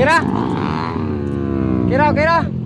Kira? Kira, kira.